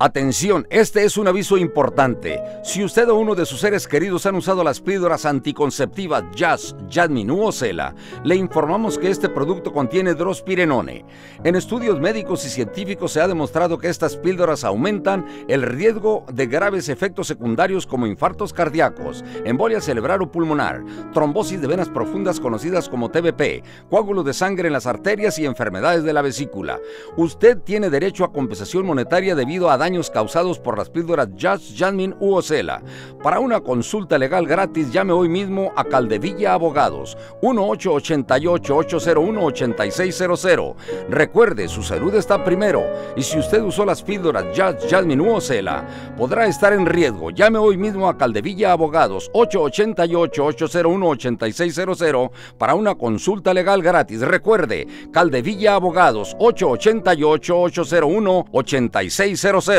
Atención, este es un aviso importante. Si usted o uno de sus seres queridos han usado las píldoras anticonceptivas Jazz, Jasmine u Ocela, le informamos que este producto contiene drospirenone. En estudios médicos y científicos se ha demostrado que estas píldoras aumentan el riesgo de graves efectos secundarios como infartos cardíacos, embolia cerebral o pulmonar, trombosis de venas profundas conocidas como TBP, coágulos de sangre en las arterias y enfermedades de la vesícula. Usted tiene derecho a compensación monetaria debido a daños causados por las píldoras Just Jasmine u Ocela. Para una consulta legal gratis, llame hoy mismo a Caldevilla Abogados, 1888-801-8600. Recuerde, su salud está primero y si usted usó las píldoras Just Jasmine u Ocela, podrá estar en riesgo. Llame hoy mismo a Caldevilla Abogados, 888-801-8600 para una consulta legal gratis. Recuerde, Caldevilla Abogados, 888-801-8600.